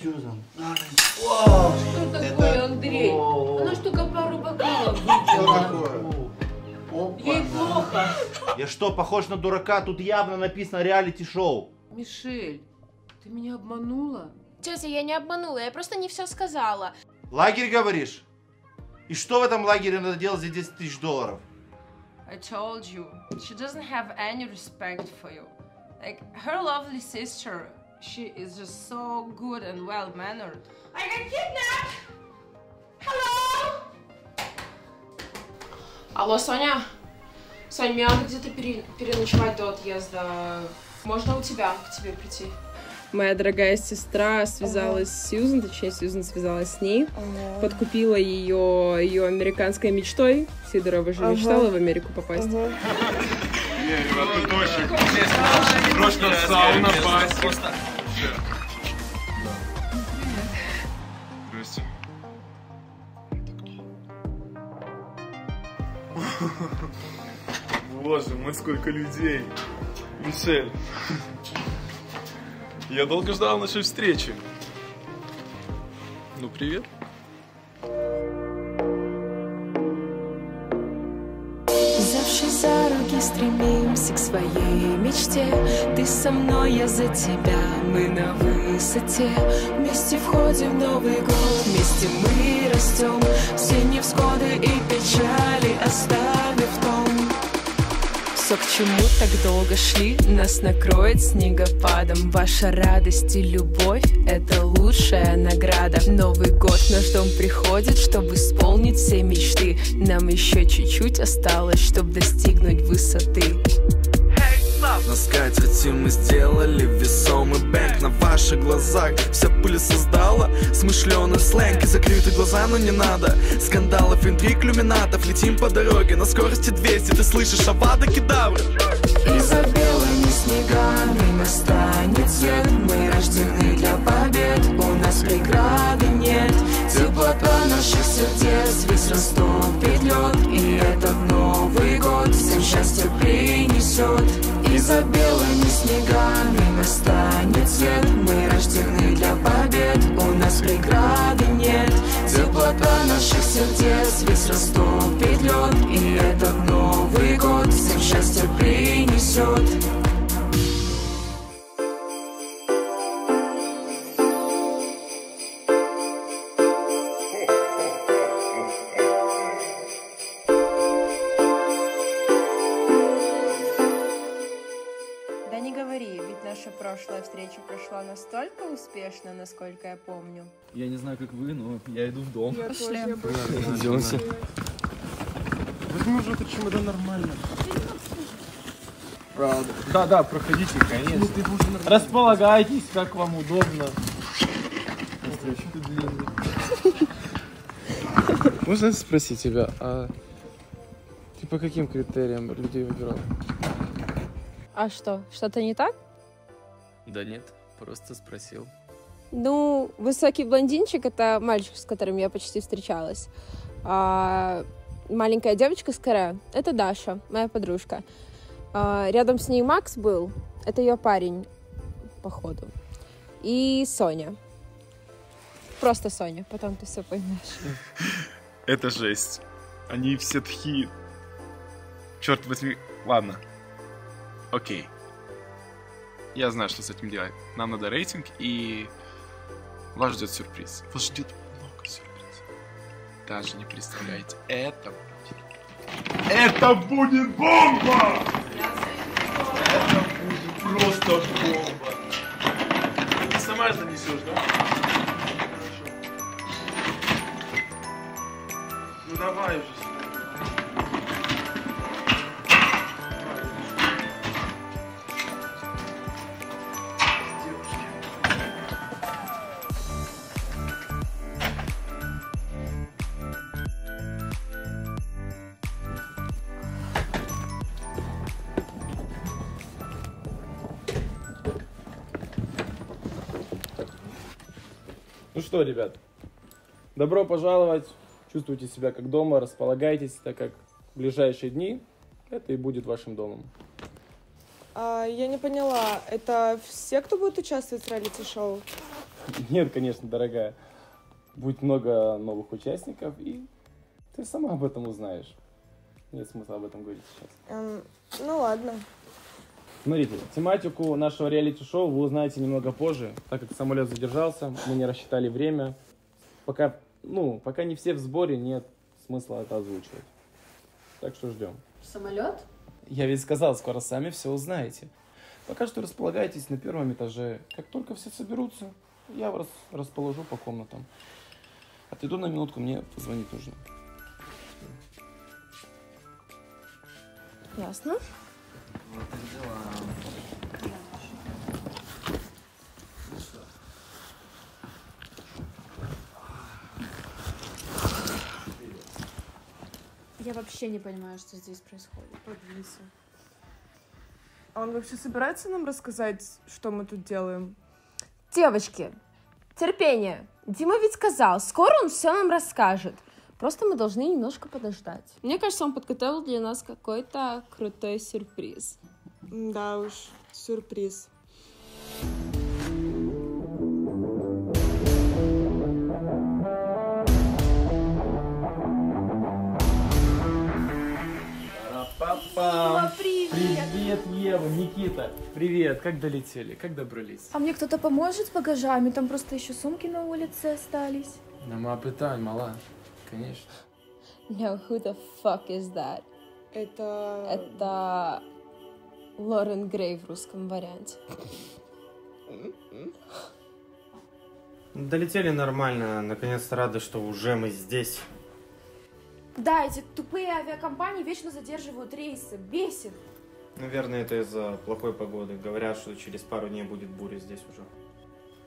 Сьюзан. Что такое, Андрей? Она ж только пару бокалов выпила. Ей плохо. Я что, похож на дурака? Тут явно написано реалити-шоу. Мишель, ты меня обманула? Тетя, я не обманула, я просто не все сказала. Лагерь, говоришь? И что в этом лагере надо делать за 10 тысяч долларов? I told you, she doesn't have any respect for you. Like, her lovely sister, she is just so good and well mannered. I got kidnapped! Hello! Алло, Соня? Соня, мне надо где-то пере- переночевать до отъезда. Можно у тебя к тебе прийти? Моя дорогая сестра связалась с Сьюзан, точнее, Сьюзан связалась с ней, подкупила ее ее американской мечтой. Сидорова же мечтала в Америку попасть. Просто сауна, пасть. Здрасте. Боже мой, сколько людей. Мишель. Я долго ждал нашей встречи. Ну, привет. Взявшись за руки, стремимся к своей мечте. Ты со мной, я за тебя, мы на высоте. Вместе входим в Новый год, вместе мы растем. Все невзгоды и печали том все, к чему так долго шли, нас накроет снегопадом. Ваша радость и любовь — это лучшая награда. Новый год в наш дом приходит, чтобы исполнить все мечты. Нам еще чуть-чуть осталось, чтобы достигнуть высоты. На скатерти мы сделали весомый бэнк На ваших глазах вся пыль создала Смышленый сленг. И закрыты глаза, но не надо Скандалов, интриг, люминатов Летим по дороге на скорости 200 Ты слышишь авада кедавра И за белыми снегами настанет цвет Мы рождены для побед, у нас преграды нет. Теплота наших сердец весь растопит лед. И этот Новый год всем счастье принесет. И за белыми снегами настанет цвет Мы рождены для побед, у нас преграды нет. Теплота наших сердец весь растопит лед И этот Новый год всем счастье принесет дом. Пошли. Идемте. Возьми уже этот чемодан нормально. Правда. Да, да, проходите, конечно. Располагайтесь, как вам удобно. Можно спросить тебя, а ты по каким критериям людей выбирал? А что, что-то не так? Да нет, просто спросил. Ну, высокий блондинчик — это мальчик, с которым я почти встречалась. А маленькая девочка с каре — это Даша, моя подружка. А рядом с ней Макс был, это ее парень, походу. И Соня. Просто Соня, потом ты все поймешь. Это жесть. Они все такие... Черт возьми. Ладно. Окей. Я знаю, что с этим делать. Нам надо рейтинг, и вас ждет сюрприз. Вас ждет много сюрпризов. Даже не представляете. Это будет... Это будет бомба! Это будет просто бомба. Ты сама занесешь, да? Хорошо. Ну давай уже. Ну что, ребят, добро пожаловать. Чувствуйте себя как дома, располагайтесь, так как в ближайшие дни это и будет вашим домом. А, я не поняла, это все, кто будет участвовать в реалити-шоу? Нет, конечно, дорогая. Будет много новых участников, и ты сама об этом узнаешь. Нет смысла об этом говорить сейчас. Эм, ну ладно. Смотрите, тематику нашего реалити-шоу вы узнаете немного позже, так как самолет задержался, мы не рассчитали время. Пока, ну, пока не все в сборе, нет смысла это озвучивать. Так что ждем. Самолет? Я ведь сказал, скоро сами все узнаете. Пока что располагайтесь на первом этаже. Как только все соберутся, я вас расположу по комнатам. Отойду на минутку, мне позвонить нужно. Ясно. Я вообще не понимаю, что здесь происходит. Подвису. А он вообще собирается нам рассказать, что мы тут делаем? Девочки, терпение. Дима ведь сказал, скоро он все нам расскажет. Просто мы должны немножко подождать. Мне кажется, он подготовил для нас какой-то крутой сюрприз. Да уж, сюрприз. Папа, привет! Привет, Ева, Никита. Привет, как долетели, как добрались? А мне кто-то поможет с багажами? Там просто еще сумки на улице остались. Нема питань, мала. Конечно. No, who the fuck is that? Это... Это Лорен Грей в русском варианте. Долетели нормально. Наконец-то рады, что уже мы здесь. Да, эти тупые авиакомпании вечно задерживают рейсы. Бесит. Наверное, это из-за плохой погоды. Говорят, что через пару дней будет буря здесь уже.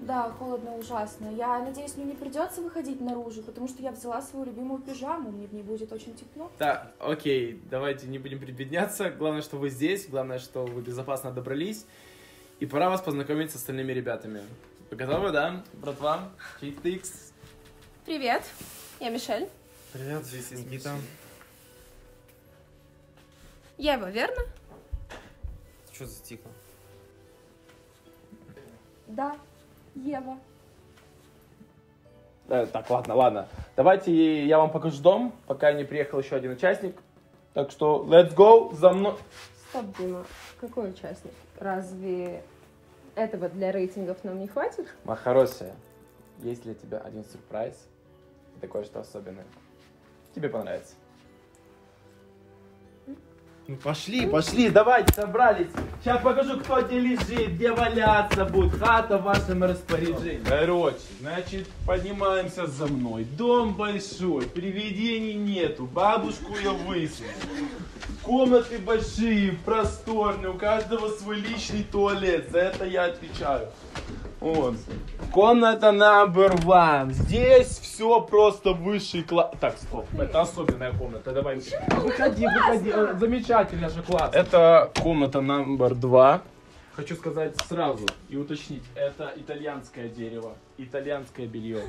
Да, холодно ужасно. Я надеюсь, мне не придется выходить наружу, потому что я взяла свою любимую пижаму. Мне в ней будет очень тепло. Да, окей, давайте не будем прибедняться. Главное, что вы здесь, главное, что вы безопасно добрались. И пора вас познакомить с остальными ребятами. Вы готовы, да, братва? Чик-тикс. Привет, я Мишель. Привет, здесь Никита. Ева, верно? Что затихло? Да, Ева. Э, так, ладно, ладно. Давайте я вам покажу дом, пока не приехал еще один участник. Так что, let's go, за мной. Стоп, Дима, какой участник? Разве этого для рейтингов нам не хватит? Махарося, есть для тебя один сюрприз. Это кое-что особенное. Тебе понравится. Ну пошли, пошли, давайте, собрались. Сейчас покажу, кто где лежит, где валяться будет. Хата в вашем распоряжении. Короче, значит, поднимаемся за мной. Дом большой, привидений нету, бабушку я высуну. Комнаты большие, просторные, у каждого свой личный туалет, за это я отвечаю. Вот. Комната number one. Здесь все просто высший класс. Так, стоп, это особенная комната. Давай. Выходи, выходи. Э, Замечательно же класс. Это комната number два. Хочу сказать сразу и уточнить. Это итальянское дерево, итальянское белье.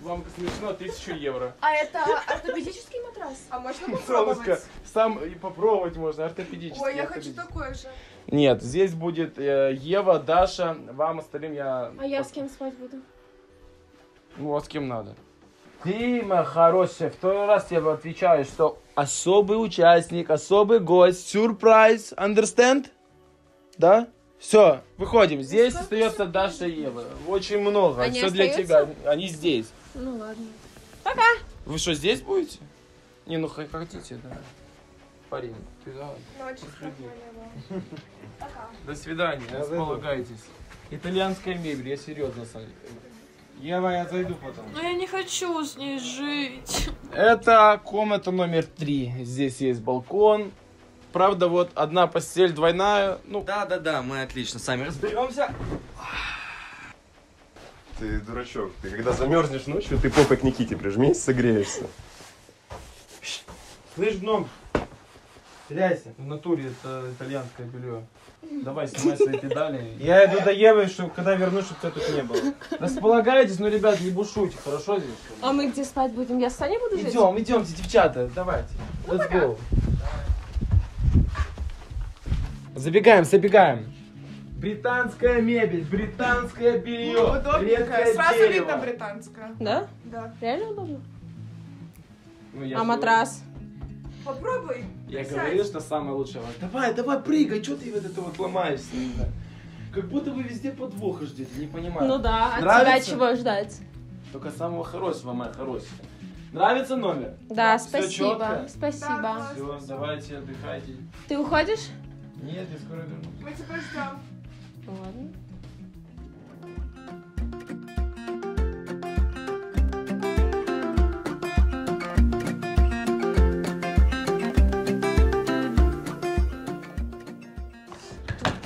Вам смешно 1000 евро. А это ортопедический матрас? А можно Солнышко, сам и попробовать можно, ортопедический. Ой, я хочу такой же. Нет, здесь будет э, Ева, Даша, вам остальным я... А я с кем спать буду? Ну, а с кем надо? Дима, хороший, второй раз я отвечаю, что особый участник, особый гость, сюрприз, understand? Да? Все, выходим. Здесь остается Даша и Ева. Очень много. Они Все для тебя. остаются? Они здесь. Ну ладно. Вы что, здесь будете? Не, ну х- хотите, да. Парень, ты давай. Ночь Приди. До свидания, располагайтесь. Итальянская мебель, я серьезно, Саня. Ева, я зайду потом. Но я не хочу с ней жить. Это комната номер три. Здесь есть балкон. Правда, вот одна постель двойная. Ну, Да-да-да, мы отлично сами разберемся. Ты дурачок, ты когда замерзнешь ночью, ты попой к Никите прижмись, согреешься. Слышь, гном, теряйся. В натуре это итальянское белье. Давай, снимай свои педали. Я иду до Евы, чтобы когда вернусь, чтобы тебя тут не было. Располагайтесь, но, ребят, не бушуйте, хорошо здесь? А мы где спать будем? Я с Саней буду жить? Идем, идемте, девчата, давайте. Let's go. Забегаем, забегаем. Британская мебель, британское белье, Ну, удобненькая. редкое Сразу дерево. видно британская. Да? Да. Реально удобно? Ну, я А же матрас? Попробуй. Я Присядь. говорил, что самое лучшее. Давай, давай, прыгай, что ты вот это вот ломаешься? Как будто вы везде подвоха ждете, не понимаю. Ну да, от Нравится? тебя чего ждать? Только самого хорошего, моя хорошая. Нравится номер? Да, Всё спасибо. чётко? Спасибо. Все, давайте, отдыхайте. Ты уходишь? Нет, я скоро вернусь. Мы тебя ждем. Ладно.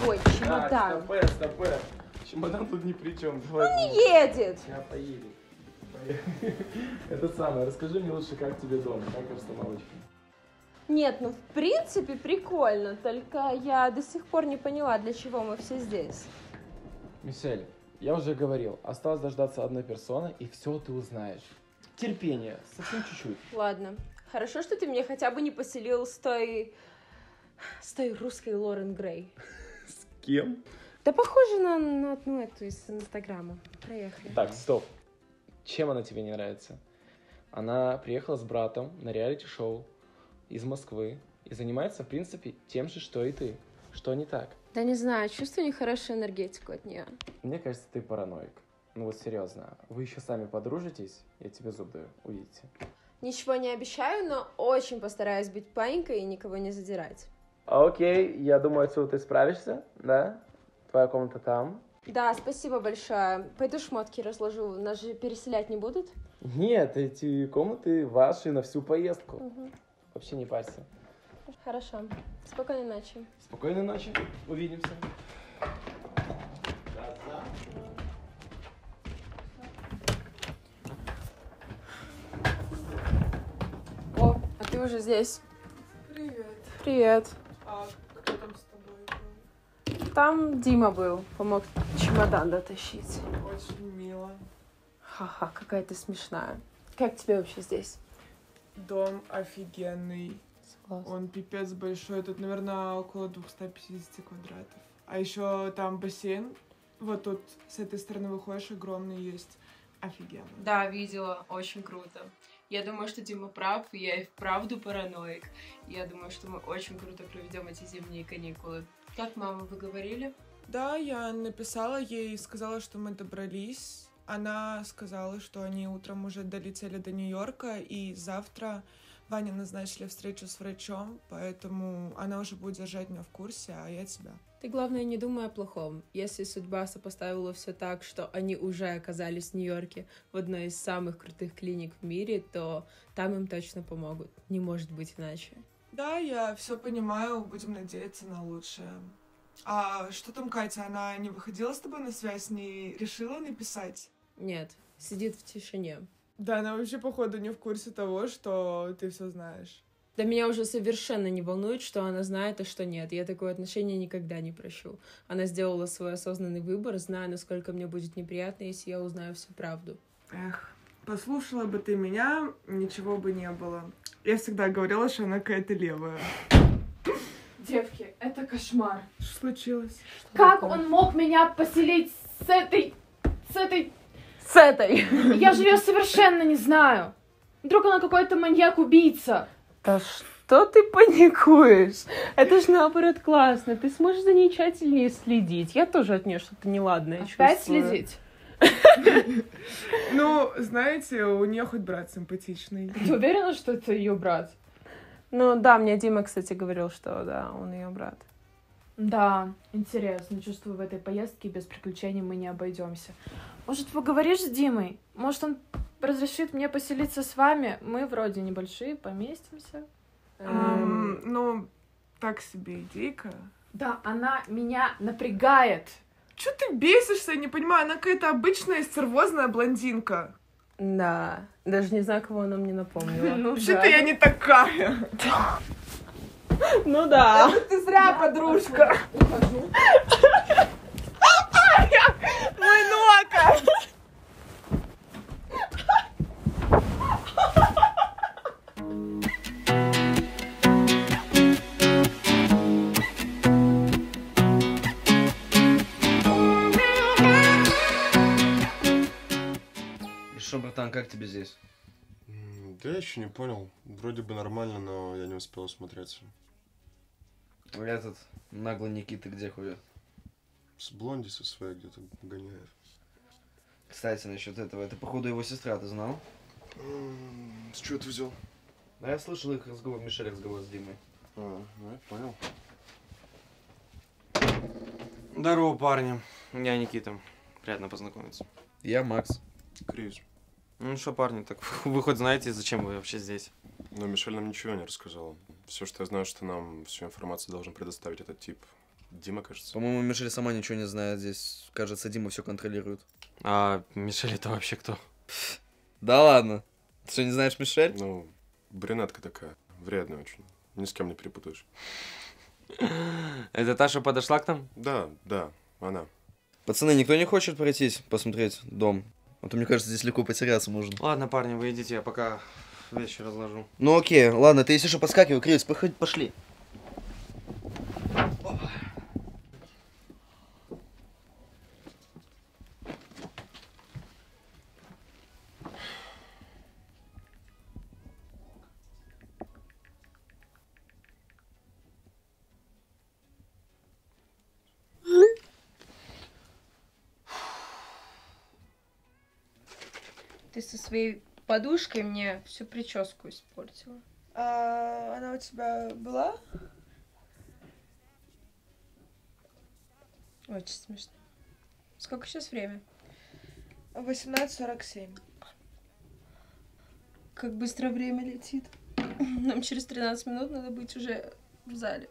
Ой, Так, чемодан. стопэ, стопэ. Чемодан тут ни при чем. Давай. Он не едет. Я поедем. Это самое, расскажи мне лучше, как тебе дома, как обстановочка. Нет, ну в принципе прикольно, только я до сих пор не поняла, для чего мы все здесь. Мишель, я уже говорил, осталось дождаться одной персоны, и все ты узнаешь. Терпение, совсем чуть-чуть. Ладно, хорошо, что ты меня хотя бы не поселил с той... с той русской Лорен Грей. Кем? Да похоже на, на одну эту из Инстаграма. Проехали. Так, стоп. Чем она тебе не нравится? Она приехала с братом на реалити-шоу из Москвы и занимается, в принципе, тем же, что и ты. Что не так? Да не знаю, чувствую нехорошую энергетику от нее. Мне кажется, ты параноик. Ну вот серьезно, вы еще сами подружитесь, я тебе зуб даю, увидите. Ничего не обещаю, но очень постараюсь быть паинькой и никого не задирать. Окей, я думаю, отсюда ты справишься, да? Твоя комната там. Да, спасибо большое. Пойду шмотки разложу. Нас же переселять не будут? Нет, эти комнаты ваши на всю поездку. Мгм. Вообще не парься. Хорошо. Спокойной ночи. Спокойной ночи, увидимся. О, а ты уже здесь. Привет. Привет. А кто там с тобой был? Там Дима был, помог чемодан дотащить. Очень мило. Ха-ха, какая ты смешная. Как тебе вообще здесь? Дом офигенный. Согласна. Он пипец большой. Тут, наверное, около 250 квадратов. А еще там бассейн. Вот тут с этой стороны выходишь, огромный есть. Офигенно. Да, видела, очень круто. Я думаю, что Дима прав, и я и вправду параноик. Я думаю, что мы очень круто проведем эти зимние каникулы. Как мама, вы говорили? Да, я написала ей, сказала, что мы добрались. Она сказала, что они утром уже долетели до Нью-Йорка, и завтра Ваня назначили встречу с врачом, поэтому она уже будет держать меня в курсе, а я тебя. Ты, главное, не думай о плохом. Если судьба сопоставила все так, что они уже оказались в Нью-Йорке в одной из самых крутых клиник в мире, то там им точно помогут. Не может быть иначе. Да, я все понимаю, будем надеяться на лучшее. А что там Катя? Она не выходила с тобой на связь, не решила написать? Нет, сидит в тишине. Да, она вообще, походу, не в курсе того, что ты все знаешь. Да меня уже совершенно не волнует, что она знает, а что нет. Я такое отношение никогда не прощу. Она сделала свой осознанный выбор, зная, насколько мне будет неприятно, если я узнаю всю правду. Эх, послушала бы ты меня, ничего бы не было. Я всегда говорила, что она какая-то левая. Девки, это кошмар. Что случилось? Как он мог меня поселить с этой... с этой... С этой! Я же ее совершенно не знаю. Вдруг она какой-то маньяк-убийца. Да что ты паникуешь? Это же наоборот классно. Ты сможешь за ней тщательнее следить. Я тоже от нее что-то неладное Опять чувствую. следить? Ну, знаете, у нее хоть брат симпатичный. Ты уверена, что это ее брат? Ну да, мне Дима, кстати, говорил, что да, он ее брат. Да, интересно. Чувствую, в этой поездке без приключений мы не обойдемся. Может, поговоришь с Димой? Может, он разрешит мне поселиться с вами? Мы вроде небольшие, поместимся. Эм, ну, так себе идейка. Да, она меня напрягает. Че ты бесишься? Я не понимаю, она какая-то обычная стервозная блондинка. Да, даже не знаю, кого она мне напомнила. Ну Вообще-то я не такая. Ну да. Ты зря, подружка. Мой как тебе здесь? Да я еще не понял. Вроде бы нормально, но я не успел осмотреться. Этот наглый Никита где ходит? С блонди со своей где-то гоняет. Кстати, насчет этого, это походу его сестра, ты знал? С чего ты взял? Да я слышал их разговор, Мишель разговор с Димой. А, ну я понял. Здорово, парни. Я Никита. Приятно познакомиться. Я Макс. Крис. Ну что, парни, так вы хоть знаете, зачем вы вообще здесь? Но Мишель нам ничего не рассказал. Все, что я знаю, что нам всю информацию должен предоставить этот тип. Дима, кажется. По-моему, Мишель сама ничего не знает здесь. Кажется, Дима все контролирует. А Мишель это вообще кто? Да ладно. Ты что, не знаешь Мишель? Ну, брюнетка такая. Вредная очень. Ни с кем не перепутаешь. Это та, что подошла к нам? Да, да, она. Пацаны, никто не хочет пройтись, посмотреть дом? А то, мне кажется, здесь легко потеряться можно. Ладно, парни, вы идите, я пока вещи разложу. Ну окей, ладно, ты если что, подскакивай, Крис, пошли. Ты со своей подушкой мне всю прическу испортила. А, она у тебя была? Очень смешно. Сколько сейчас время? 18.47. Как быстро время летит. Нам через 13 минут надо быть уже в зале.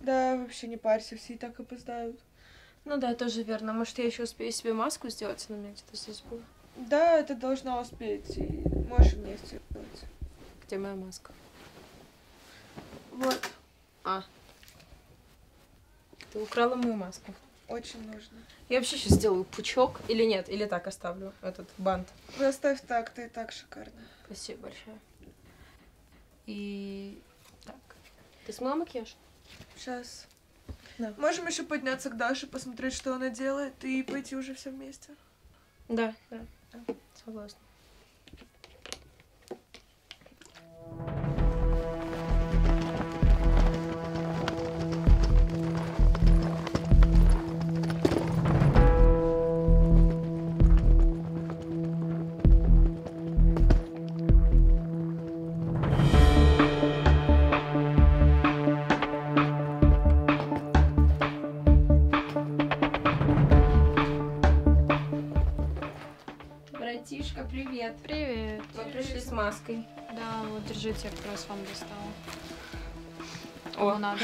Да, вообще не парься, все и так опоздают. Ну да, тоже верно. Может, я еще успею себе маску сделать, она у меня где-то здесь была. Да, ты должна успеть, и можешь мне сделать. Где моя маска? Вот. А. Ты украла мою маску. Очень нужно. Я вообще сейчас сделаю пучок или нет, или так оставлю этот бант. Оставь так, ты и так шикарно. Спасибо большое. И так. Ты смыла макияж? Сейчас. Да. Можем еще подняться к Даше, посмотреть, что она делает, и пойти уже все вместе. Да, да. Согласна. Держите, я как раз вам достала. О, надо.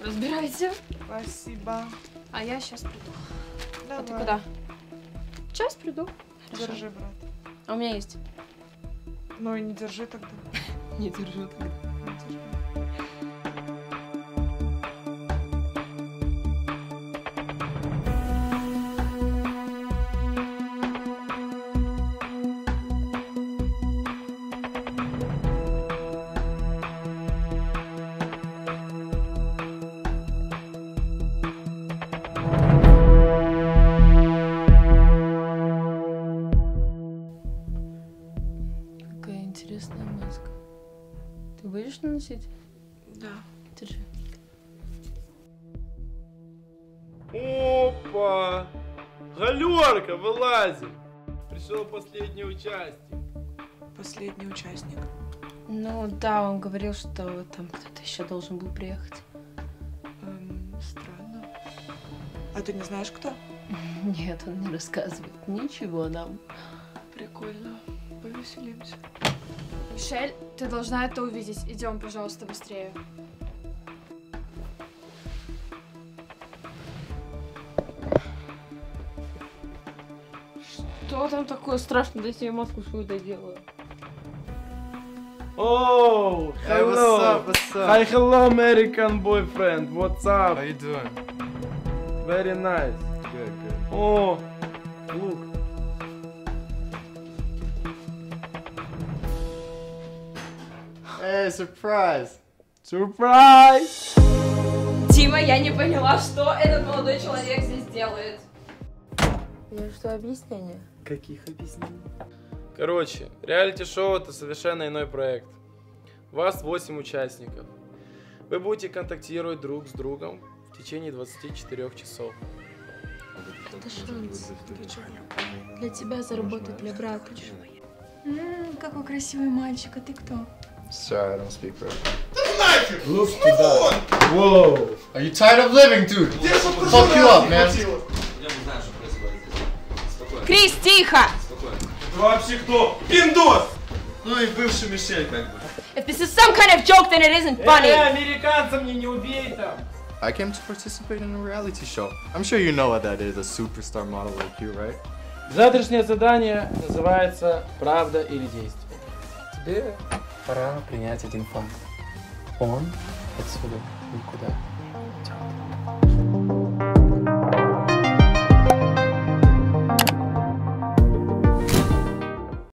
Разбирайте. Спасибо. А я сейчас приду. А ты Давай. куда? Сейчас приду. Держи, брат. А у меня есть. Ну и не держи тогда. Не держу тогда. Ну да, он говорил, что там кто-то еще должен был приехать. Эм, странно. А ты не знаешь, кто? Нет, он не рассказывает ничего нам. Прикольно. Повеселимся. Мишель, ты должна это увидеть. Идем, пожалуйста, быстрее. Что там такое страшное? Дайте я маску свою доделаю. Oh, Hey, what's hello. up, what's up? Hi, hello, American boyfriend. What's up? How you doing? Very nice. Good, good. Oh, look. Hey, surprise! Surprise! Дима, я не поняла, что этот молодой человек здесь делает. Я что, объяснение? Каких объяснений? Короче, реалити-шоу это совершенно иной проект. Вас 8 участников. Вы будете контактировать друг с другом в течение 24 часов. Это шанс. Для тебя заработать для брата. М, какой красивый мальчик, а ты кто? Sorry, I don't speak Russian. Look to that. Whoa. Are you tired of living, dude? Fuck you up, man. Крис, тихо! Вообще кто? Пиндос! Ну и бывший Мишель как бы. If this is some kind of joke, then it isn't funny. Э, американца мне не убей там. I came to participate in a reality show. I'm sure you know what that is, a superstar model like you, right? Завтрашнее задание называется «Правда или действие». Тебе пора принять один факт. Он отсюда никуда